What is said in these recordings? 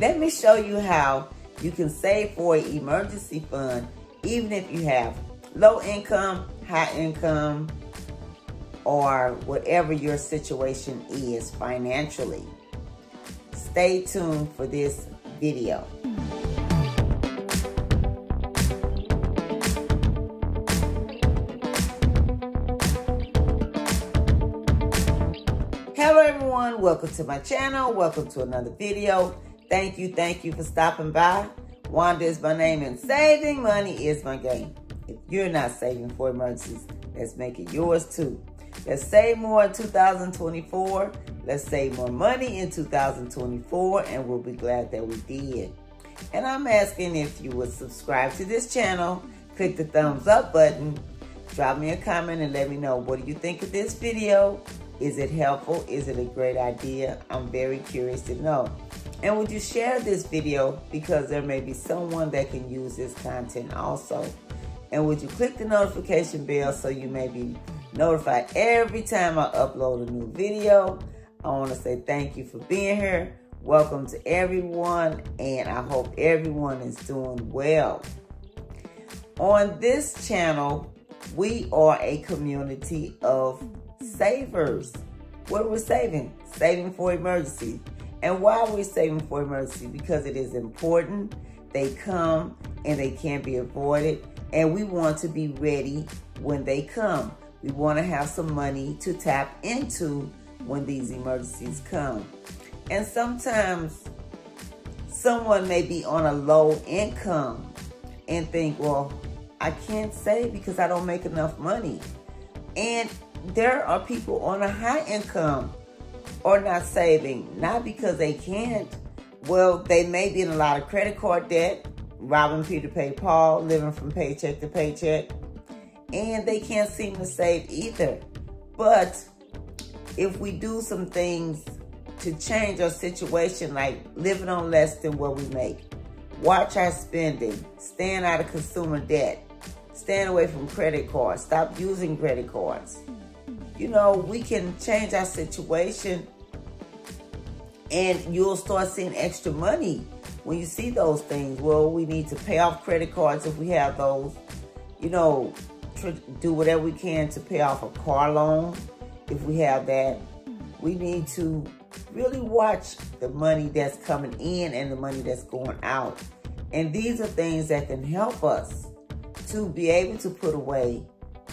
Let me show you how you can save for an emergency fund even if you have low income, high income, or whatever your situation is financially. Stay tuned for this video. Hello everyone, welcome to my channel. Welcome to another video. Thank you, thank you for stopping by. Wanda is my name and saving money is my game. If you're not saving for emergencies, let's make it yours too. Let's save more in 2024. Let's save more money in 2024 and we'll be glad that we did. And I'm asking if you would subscribe to this channel, click the thumbs up button, drop me a comment and let me know what do you think of this video. Is it helpful? Is it a great idea? I'm very curious to know. And would you share this video because there may be someone that can use this content also. And would you click the notification bell so you may be notified every time I upload a new video. I want to say thank you for being here. Welcome to everyone, and I hope everyone is doing well. On this channel, we are a community of savers. What are we saving? Saving for emergency. And why are we saving for emergency? Because it is important. They come and they can't be avoided. And we want to be ready when they come. We want to have some money to tap into when these emergencies come. And sometimes someone may be on a low income and think, well, I can't save because I don't make enough money. And there are people on a high income or not saving, not because they can't. Well, they may be in a lot of credit card debt, robbing Peter to pay Paul, living from paycheck to paycheck and they can't seem to save either. But if we do some things to change our situation, like living on less than what we make, watch our spending, staying out of consumer debt, staying away from credit cards, stop using credit cards. You know, we can change our situation and you'll start seeing extra money when you see those things. Well, we need to pay off credit cards if we have those. You know, do whatever we can to pay off a car loan if we have that. We need to really watch the money that's coming in and the money that's going out. And these are things that can help us to be able to put away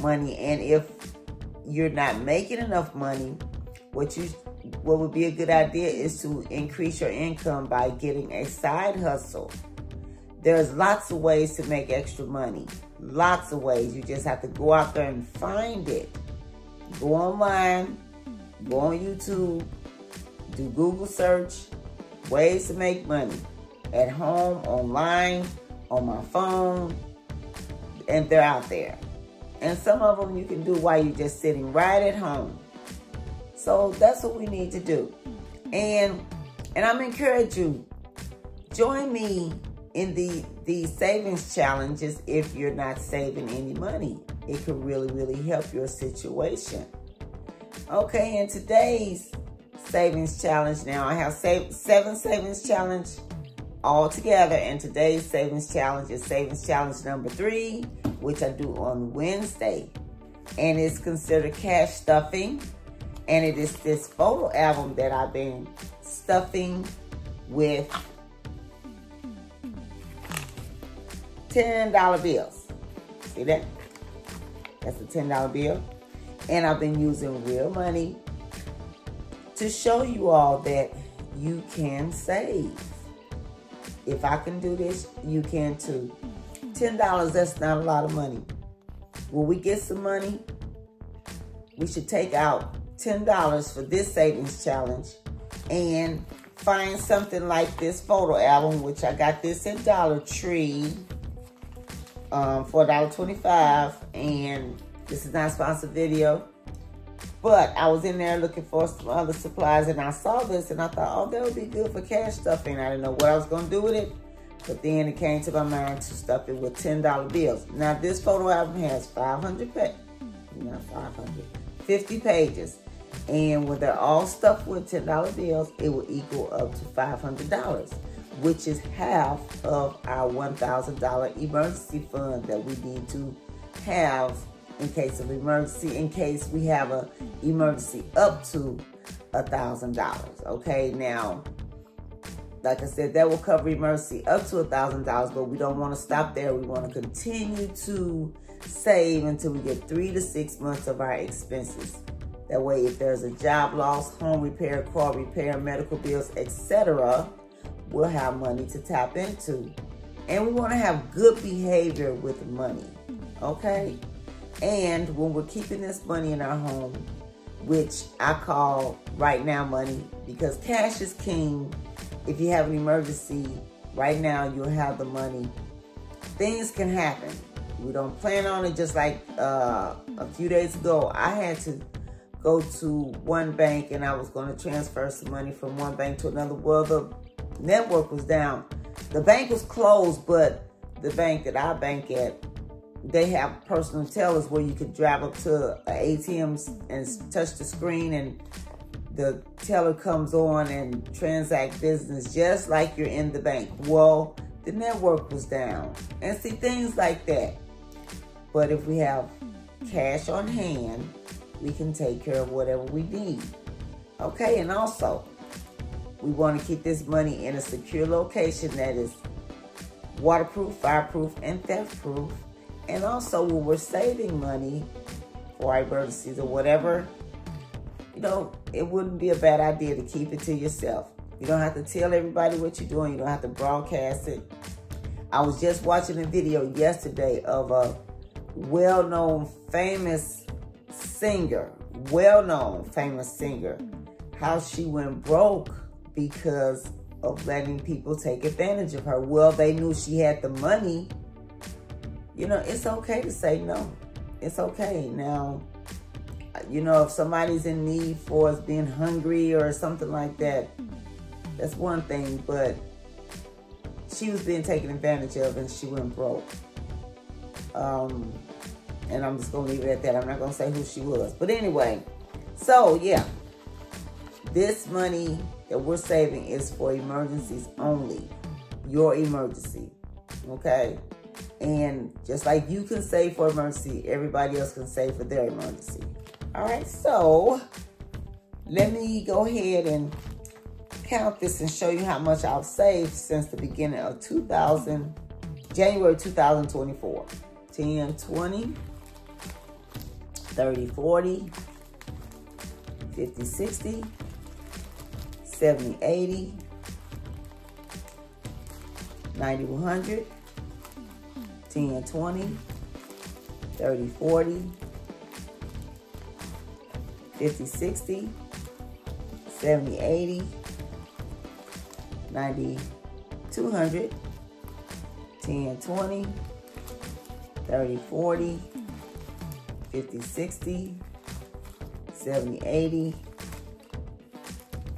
money. And if you're not making enough money, what you what would be a good idea is to increase your income by getting a side hustle. There's lots of ways to make extra money. Lots of ways. You just have to go out there and find it. Go online, go on YouTube, do Google search, ways to make money. At home, online, on my phone, and they're out there. And some of them you can do while you're just sitting right at home. So that's what we need to do. And and I'm encourage you, join me in the, the savings challenges if you're not saving any money. It could really, really help your situation. Okay, in today's savings challenge now, I have save, seven savings challenge all together. And today's savings challenge is savings challenge number three, which I do on Wednesday. And it's considered cash stuffing. And it is this photo album that I've been stuffing with $10 bills. See that? That's a $10 bill. And I've been using real money to show you all that you can save. If I can do this, you can too. $10, that's not a lot of money. When we get some money, we should take out $10 for this savings challenge and find something like this photo album, which I got this at Dollar Tree um, for $1.25. And this is not a sponsored video. But I was in there looking for some other supplies and I saw this and I thought, oh, that would be good for cash stuffing. I didn't know what I was going to do with it. But then it came to my mind to stuff it with $10 bills. Now, this photo album has 500 pages. Not 500. 50 pages. And when they're all stuffed with $10 bills, it will equal up to $500. which is half of our $1,000 emergency fund that we need to have in case of emergency, in case we have a emergency up to a $1,000. Okay, now, like I said, that will cover emergency up to a $1,000, but we don't want to stop there. We want to continue to save until we get three to six months of our expenses. That way, if there's a job loss, home repair, car repair, medical bills, etc., we'll have money to tap into. And we want to have good behavior with money, okay? And when we're keeping this money in our home, which I call right now money because cash is king. If you have an emergency, right now you'll have the money. Things can happen. We don't plan on it just like uh, a few days ago. I had to go to one bank and I was going to transfer some money from one bank to another. Well, the network was down. The bank was closed, but the bank that I bank at, they have personal tellers where you could drive up to an ATM and touch the screen and the teller comes on and transact business just like you're in the bank. Well, the network was down. And see, things like that. But if we have cash on hand, we can take care of whatever we need. Okay, and also, we want to keep this money in a secure location that is waterproof, fireproof, and theft-proof. And also, when we're saving money for emergencies or whatever, know, it wouldn't be a bad idea to keep it to yourself. You don't have to tell everybody what you're doing. You don't have to broadcast it. I was just watching a video yesterday of a well-known, famous singer, well-known, famous singer, how she went broke because of letting people take advantage of her. Well, they knew she had the money. You know, it's okay to say no. It's okay. Now, you know, if somebody's in need for us being hungry or something like that, that's one thing. But she was being taken advantage of and she went broke. Um, and I'm just going to leave it at that. I'm not going to say who she was. But anyway, so yeah, this money that we're saving is for emergencies only. Your emergency. Okay? And just like you can save for emergency, everybody else can save for their emergency. All right, so let me go ahead and count this and show you how much I've saved since the beginning of 2000, January 2024. 10, 20, 30, 40, 50, 60, 70, 80, 90, 100, 10, 20, 30, 40, 50, 60, 70, 80, 90, 200, 10, 20, 30, 40, 50, 60, 70, 80.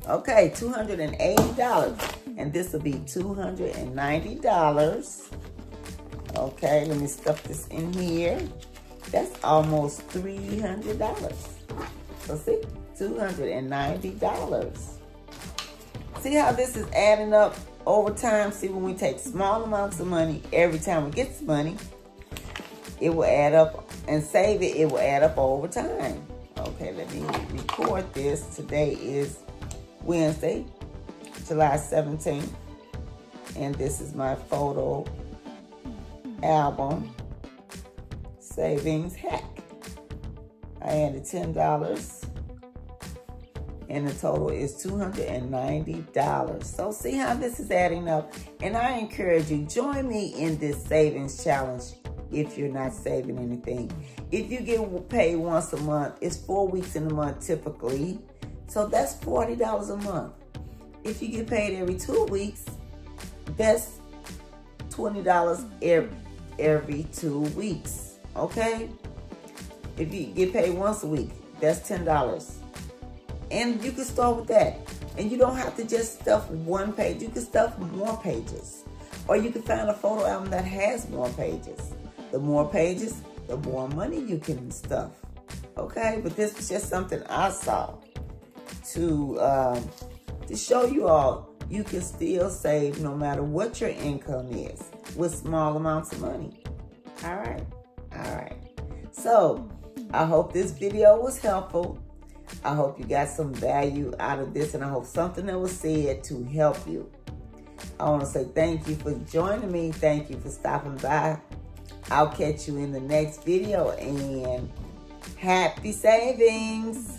Okay, $280. And this will be $290. Okay, let me stuff this in here. That's almost $300. So see, $290. See how this is adding up over time? See, when we take small amounts of money, every time we get some money, it will add up and save it, it will add up over time. Okay, let me record this. Today is Wednesday, July 17th. And this is my photo album savings hack. I added $10 and the total is $290. So see how this is adding up. And I encourage you, join me in this savings challenge if you're not saving anything. If you get paid once a month, it's four weeks in a month typically. So that's $40 a month. If you get paid every two weeks, that's $20 every, every two weeks, okay? If you get paid once a week, that's $10. And you can start with that. And you don't have to just stuff one page. You can stuff more pages. Or you can find a photo album that has more pages. The more pages, the more money you can stuff. Okay, but this was just something I saw to um, to show you all you can still save no matter what your income is with small amounts of money. All right. All right. So I hope this video was helpful. I hope you got some value out of this and I hope something that was said to help you. I want to say thank you for joining me. Thank you for stopping by. I'll catch you in the next video and happy savings.